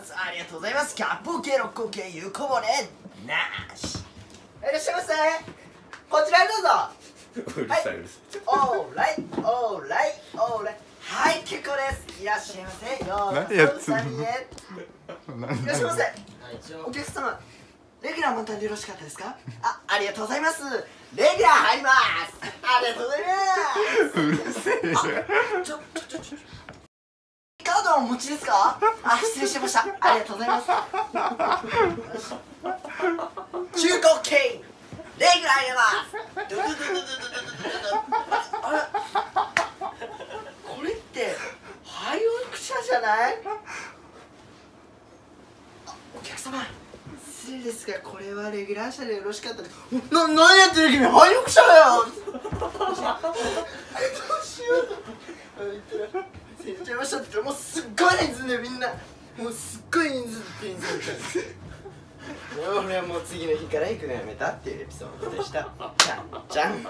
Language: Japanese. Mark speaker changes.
Speaker 1: つありがとうございます。キャップ系六角形ゆうこぼれなし。いらっしゃいませ。こちらへどうぞ。
Speaker 2: うるさいうるさい。
Speaker 1: オーライオーライオーライ。はい結構です。いらっしゃいませ。よ
Speaker 3: 何やつ
Speaker 1: いらっしゃいませ。お客様レギュラー満タンでよろしかったですか？あありがとうございます。レギュラー入ります。ありがとうございます。
Speaker 3: うるせえ
Speaker 1: お持ちですか？あ失礼しました。ありがとうございます。中国系レギュラー入れますドゥドゥドゥドゥドゥドゥドゥあれ？これってハイオクシャじゃない？あお客様失礼ですがこれはレギュラー車でよろしかったですな何やってる君ハイオクシャだよどうしようと言ったら「忘れちゃいました」って言ったらもうすっごい人数でみんなもうすっごい人数で店員さんがいた俺はもう次の日から行くのやめたっていうエピソードでした。じゃん。じゃん